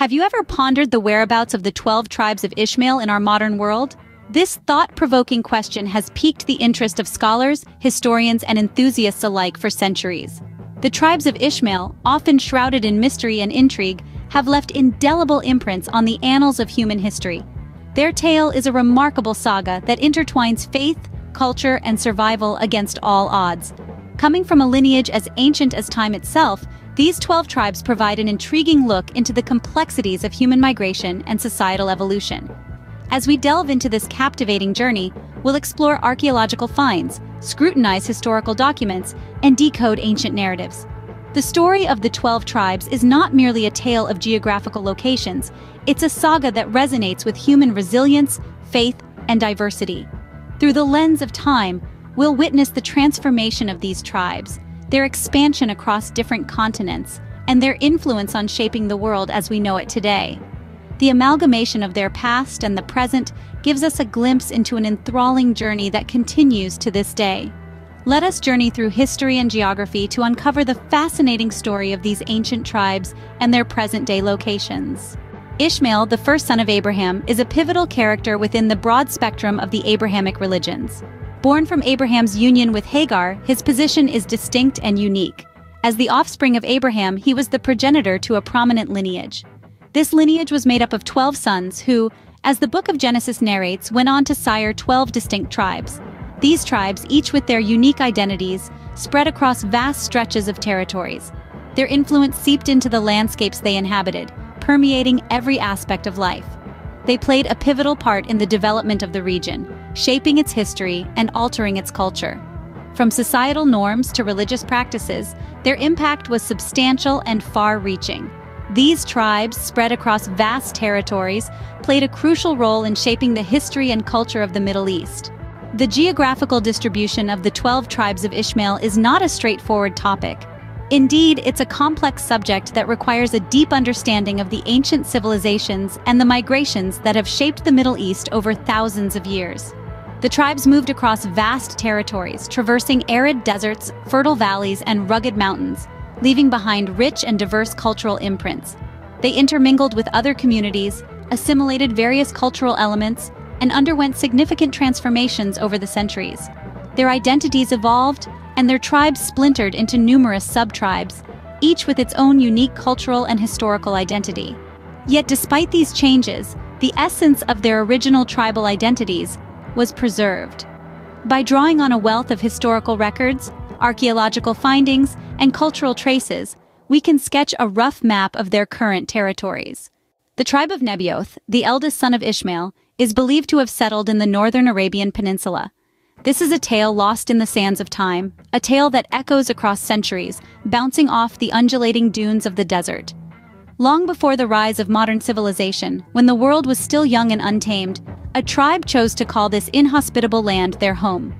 Have you ever pondered the whereabouts of the 12 tribes of Ishmael in our modern world? This thought-provoking question has piqued the interest of scholars, historians, and enthusiasts alike for centuries. The tribes of Ishmael, often shrouded in mystery and intrigue, have left indelible imprints on the annals of human history. Their tale is a remarkable saga that intertwines faith, culture, and survival against all odds. Coming from a lineage as ancient as time itself, these 12 tribes provide an intriguing look into the complexities of human migration and societal evolution. As we delve into this captivating journey, we'll explore archaeological finds, scrutinize historical documents, and decode ancient narratives. The story of the 12 tribes is not merely a tale of geographical locations, it's a saga that resonates with human resilience, faith, and diversity. Through the lens of time, we'll witness the transformation of these tribes, their expansion across different continents, and their influence on shaping the world as we know it today. The amalgamation of their past and the present gives us a glimpse into an enthralling journey that continues to this day. Let us journey through history and geography to uncover the fascinating story of these ancient tribes and their present-day locations. Ishmael, the first son of Abraham, is a pivotal character within the broad spectrum of the Abrahamic religions. Born from Abraham's union with Hagar, his position is distinct and unique. As the offspring of Abraham, he was the progenitor to a prominent lineage. This lineage was made up of 12 sons who, as the book of Genesis narrates, went on to sire 12 distinct tribes. These tribes, each with their unique identities, spread across vast stretches of territories. Their influence seeped into the landscapes they inhabited, permeating every aspect of life. They played a pivotal part in the development of the region, shaping its history and altering its culture. From societal norms to religious practices, their impact was substantial and far-reaching. These tribes, spread across vast territories, played a crucial role in shaping the history and culture of the Middle East. The geographical distribution of the 12 tribes of Ishmael is not a straightforward topic. Indeed, it's a complex subject that requires a deep understanding of the ancient civilizations and the migrations that have shaped the Middle East over thousands of years. The tribes moved across vast territories, traversing arid deserts, fertile valleys, and rugged mountains, leaving behind rich and diverse cultural imprints. They intermingled with other communities, assimilated various cultural elements, and underwent significant transformations over the centuries. Their identities evolved, and their tribes splintered into numerous sub-tribes, each with its own unique cultural and historical identity. Yet despite these changes, the essence of their original tribal identities was preserved. By drawing on a wealth of historical records, archaeological findings, and cultural traces, we can sketch a rough map of their current territories. The tribe of Nebaioth, the eldest son of Ishmael, is believed to have settled in the northern Arabian Peninsula. This is a tale lost in the sands of time, a tale that echoes across centuries, bouncing off the undulating dunes of the desert. Long before the rise of modern civilization, when the world was still young and untamed, a tribe chose to call this inhospitable land their home.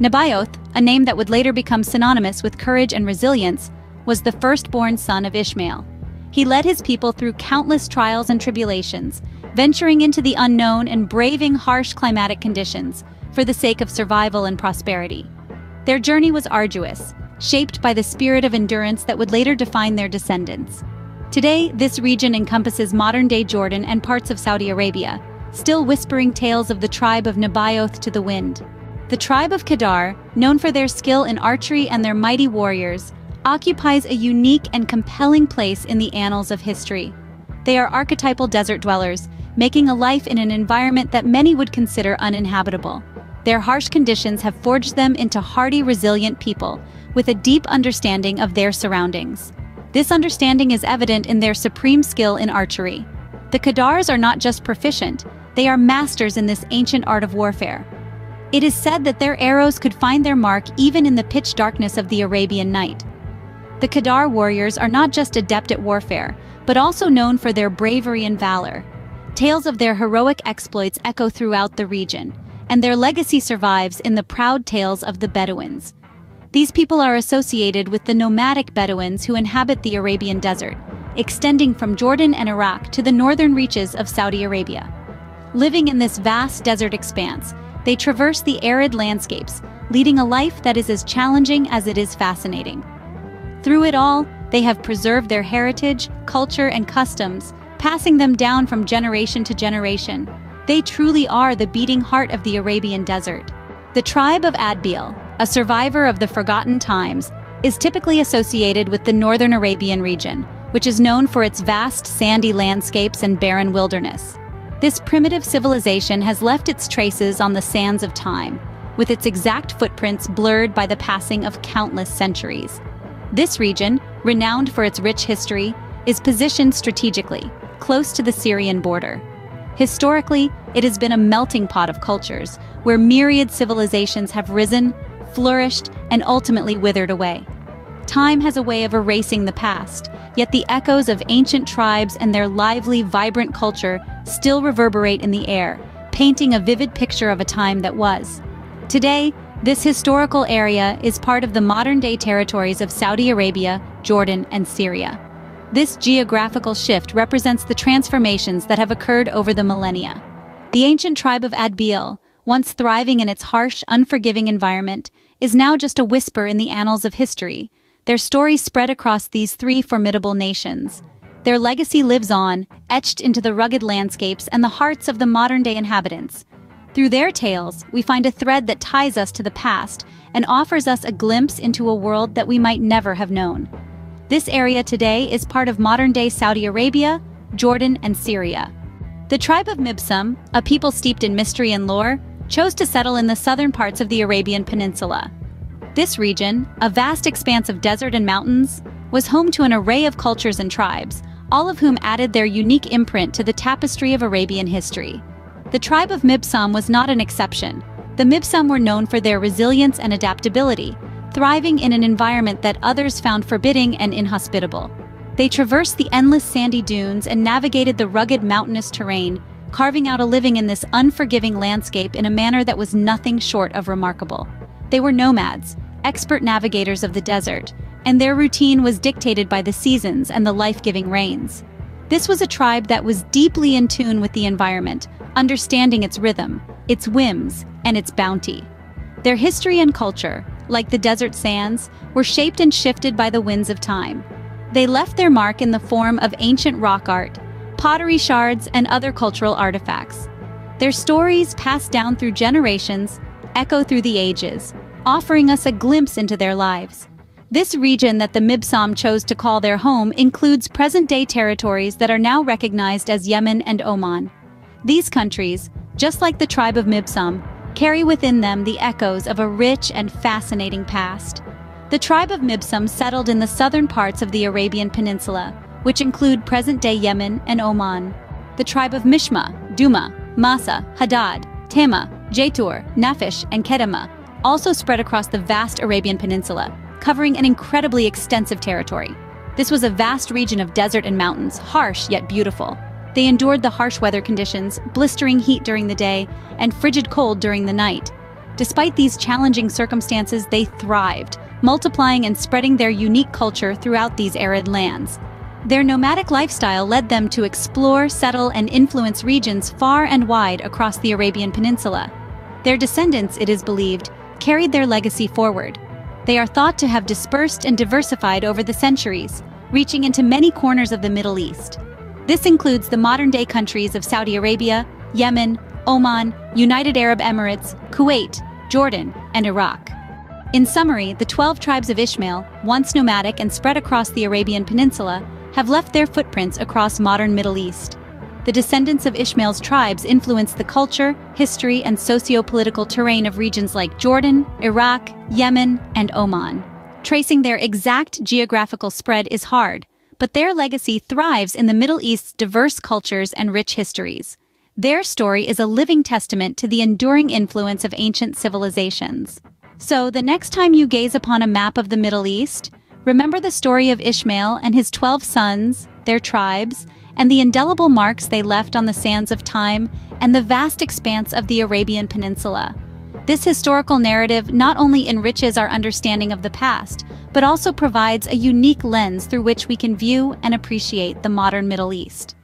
Nebaioth, a name that would later become synonymous with courage and resilience, was the firstborn son of Ishmael. He led his people through countless trials and tribulations, venturing into the unknown and braving harsh climatic conditions for the sake of survival and prosperity. Their journey was arduous, shaped by the spirit of endurance that would later define their descendants. Today, this region encompasses modern-day Jordan and parts of Saudi Arabia, still whispering tales of the tribe of Nebaioth to the wind. The tribe of Kedar, known for their skill in archery and their mighty warriors, occupies a unique and compelling place in the annals of history. They are archetypal desert dwellers, making a life in an environment that many would consider uninhabitable. Their harsh conditions have forged them into hardy, resilient people, with a deep understanding of their surroundings. This understanding is evident in their supreme skill in archery. The Kedars are not just proficient, they are masters in this ancient art of warfare. It is said that their arrows could find their mark even in the pitch darkness of the Arabian night. The Kedar warriors are not just adept at warfare, but also known for their bravery and valor. Tales of their heroic exploits echo throughout the region, and their legacy survives in the proud tales of the Bedouins. These people are associated with the nomadic Bedouins who inhabit the Arabian desert, extending from Jordan and Iraq to the northern reaches of Saudi Arabia. Living in this vast desert expanse, they traverse the arid landscapes, leading a life that is as challenging as it is fascinating. Through it all, they have preserved their heritage, culture, and customs, passing them down from generation to generation. They truly are the beating heart of the Arabian desert. The tribe of Adbeel, a survivor of the forgotten times, is typically associated with the northern Arabian region, which is known for its vast sandy landscapes and barren wilderness. This primitive civilization has left its traces on the sands of time, with its exact footprints blurred by the passing of countless centuries. This region, renowned for its rich history, is positioned strategically, close to the Syrian border. Historically, it has been a melting pot of cultures, where myriad civilizations have risen, flourished, and ultimately withered away. Time has a way of erasing the past, yet the echoes of ancient tribes and their lively, vibrant culture still reverberate in the air, painting a vivid picture of a time that was. Today, this historical area is part of the modern-day territories of Saudi Arabia, Jordan, and Syria. This geographical shift represents the transformations that have occurred over the millennia. The ancient tribe of Adbeel, once thriving in its harsh, unforgiving environment, is now just a whisper in the annals of history, their stories spread across these three formidable nations. Their legacy lives on, etched into the rugged landscapes and the hearts of the modern-day inhabitants. Through their tales, we find a thread that ties us to the past and offers us a glimpse into a world that we might never have known. This area today is part of modern-day Saudi Arabia, Jordan, and Syria. The tribe of Mibsam, a people steeped in mystery and lore, chose to settle in the southern parts of the Arabian Peninsula. This region, a vast expanse of desert and mountains, was home to an array of cultures and tribes, all of whom added their unique imprint to the tapestry of Arabian history. The tribe of Mibsam was not an exception. The Mibsam were known for their resilience and adaptability, thriving in an environment that others found forbidding and inhospitable. They traversed the endless sandy dunes and navigated the rugged mountainous terrain, carving out a living in this unforgiving landscape in a manner that was nothing short of remarkable. They were nomads, expert navigators of the desert, and their routine was dictated by the seasons and the life-giving rains. This was a tribe that was deeply in tune with the environment, understanding its rhythm, its whims, and its bounty. Their history and culture, like the desert sands, were shaped and shifted by the winds of time. They left their mark in the form of ancient rock art, pottery shards, and other cultural artifacts. Their stories, passed down through generations, echo through the ages, offering us a glimpse into their lives. This region that the Mibsam chose to call their home includes present-day territories that are now recognized as Yemen and Oman. These countries, just like the tribe of Mibsam, carry within them the echoes of a rich and fascinating past. The tribe of Mibsam settled in the southern parts of the Arabian Peninsula, which include present-day Yemen and Oman. The tribe of Mishma, Dumah, Massa, Hadad, Tema, Jetur, Naphish, and Kedemah also spread across the vast Arabian Peninsula, covering an incredibly extensive territory. This was a vast region of desert and mountains, harsh yet beautiful. They endured the harsh weather conditions, blistering heat during the day, and frigid cold during the night. Despite these challenging circumstances, they thrived, multiplying and spreading their unique culture throughout these arid lands. Their nomadic lifestyle led them to explore, settle, and influence regions far and wide across the Arabian Peninsula. Their descendants, it is believed, carried their legacy forward. They are thought to have dispersed and diversified over the centuries, reaching into many corners of the Middle East. This includes the modern-day countries of Saudi Arabia, Yemen, Oman, United Arab Emirates, Kuwait, Jordan, and Iraq. In summary, the 12 tribes of Ishmael, once nomadic and spread across the Arabian Peninsula, have left their footprints across modern Middle East the descendants of Ishmael's tribes influenced the culture, history, and socio-political terrain of regions like Jordan, Iraq, Yemen, and Oman. Tracing their exact geographical spread is hard, but their legacy thrives in the Middle East's diverse cultures and rich histories. Their story is a living testament to the enduring influence of ancient civilizations. So, the next time you gaze upon a map of the Middle East, remember the story of Ishmael and his 12 sons, their tribes, and the indelible marks they left on the sands of time and the vast expanse of the Arabian Peninsula. This historical narrative not only enriches our understanding of the past, but also provides a unique lens through which we can view and appreciate the modern Middle East.